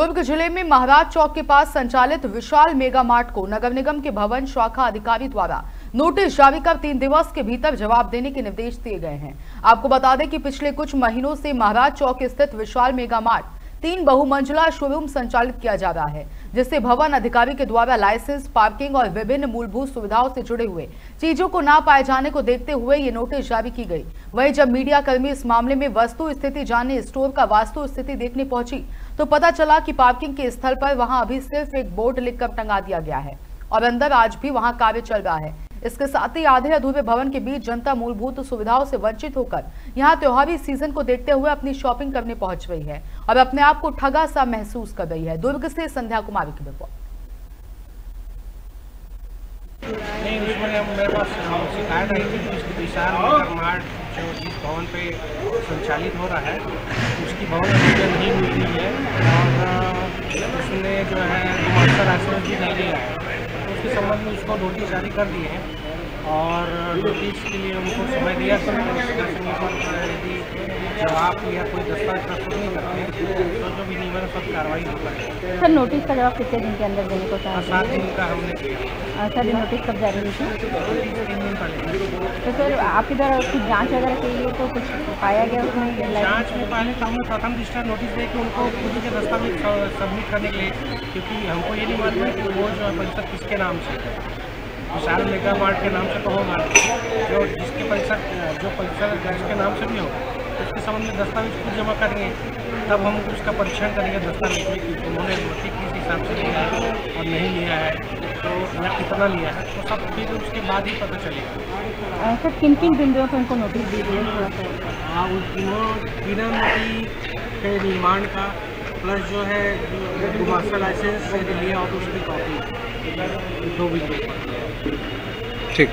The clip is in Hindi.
दुर्ग ज़िले में महाराज चौक के पास संचालित विशाल मेगा मार्ट को नगर निगम के भवन शाखा अधिकारी द्वारा नोटिस जारी कर तीन दिवस के भीतर जवाब देने के निर्देश दिए गए हैं। आपको बता दें कि पिछले कुछ महीनों से महाराज चौक स्थित विशाल मेगा मार्ट तीन बहुमंजिला शोरूम संचालित किया जा रहा है, जिससे भवन अधिकारी के द्वारा लाइसेंस, पार्किंग और विभिन्न मूलभूत सुविधाओं से जुड़े हुए चीज़ों को ना पाए जाने को देखते हुए ये नोटिस जारी की गई। वहीं जब मीडिया कर्मी इस मामले में वस्तु, स्थिति जानने स्टोर का वास्तु स्थिति देखने पहुँची तो पता चला की पार्किंग के स्थल पर वहाँ अभी सिर्फ़ एक बोर्ड लिखकर टंगा दिया गया है और अंदर आज भी वहाँ कार्य चल रहा है। इसके साथ ही आधे अधूरे भवन के बीच जनता मूलभूत सुविधाओं से वंचित होकर यहाँ त्योहारी सीज़न को देखते हुए अपनी शॉपिंग करने पहुँच रही है। और अपने आप को ठगा सा महसूस कर रही है। दुर्ग से संध्या कुमारी की रिपोर्ट। नहीं उसमें मेरे पास शिकायत आई थी कि विशाल नगर मार्ट जो जिस भवन पे संचालित हो रहा है, उसकी भवन अनुमोदन नहीं मिल रही है। और उसने जो है, मास्टर लाइसेंस भी नहीं लिया है। उसके संबंध में उसको नोटिस जारी कर दिए हैं। और नोटिस के लिए उनको समय दिया यदि जवाब या कोई दस्तावेज़ प्रस्तुत नहीं करते तो जो भी नियमन सब कार्रवाई होता है। सर नोटिस का जवाब कितने दिन के अंदर देने को और चाहते सात दिन का हमने किया। सर ये नोटिस कब जारी हुई थी? पहले। तो सर आपके द्वारा कुछ जाँच वगैरह के लिए तो कुछ पाया गया उसमें जाँच में पहले तो हमने प्रथम दृष्टा नोटिस दे के उनको खुद के दस्तावेज़ सबमिट करने के लिए क्योंकि हमको ये नहीं मालूम है कि वो जो है परिषद किसके नाम से है। विशाल मेगा मार्ट के नाम से तो हो होगा जो जिसके परिषद जो परीक्षा परिषद जिसके नाम से भी हो उसके संबंध में दस्तावेज़ कुछ जमा करेंगे तब हम उसका परीक्षण करेंगे दस्तावेज़ में कि उन्होंने नोटिस किस हिसाब से लिया है और नहीं लिया है तो या कितना लिया है तो सब फिर उसके बाद ही पता चलेगा। सर किन किन बिंदुओं पर उनको नोटिस दी गई है? उस तीनों बिना नोटी के निर्माण का प्लस जो है जो मास्टर लाइसेंस लिया और उसकी कॉपी दो बिंदु ठीक।